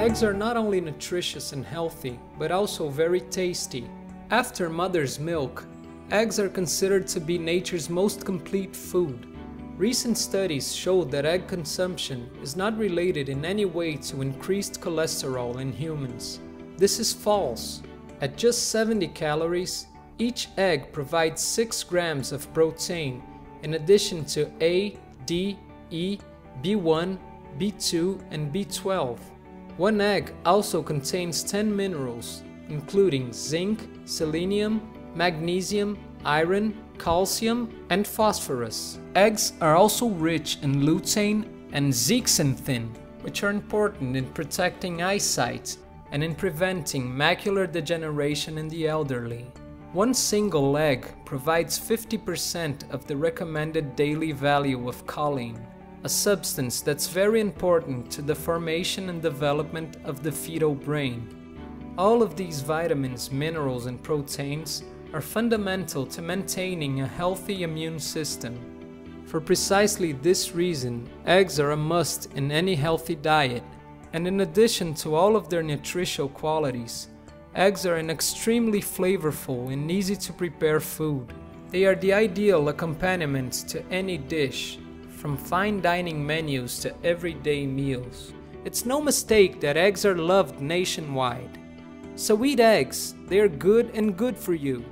Eggs are not only nutritious and healthy, but also very tasty. After mother's milk, eggs are considered to be nature's most complete food. Recent studies show that egg consumption is not related in any way to increased cholesterol in humans. This is false. At just 70 calories, each egg provides 6 grams of protein in addition to A, D, E, B1, B2, and B12. One egg also contains 10 minerals, including zinc, selenium, magnesium, iron, calcium, and phosphorus. Eggs are also rich in lutein and zeaxanthin, which are important in protecting eyesight and in preventing macular degeneration in the elderly. One single egg provides 50% of the recommended daily value of choline, a substance that's very important to the formation and development of the fetal brain. All of these vitamins, minerals, and proteins are fundamental to maintaining a healthy immune system. For precisely this reason, eggs are a must in any healthy diet, and in addition to all of their nutritional qualities, eggs are an extremely flavorful and easy to prepare food. They are the ideal accompaniment to any dish, from fine dining menus to everyday meals. It's no mistake that eggs are loved nationwide. So eat eggs, they are good and good for you.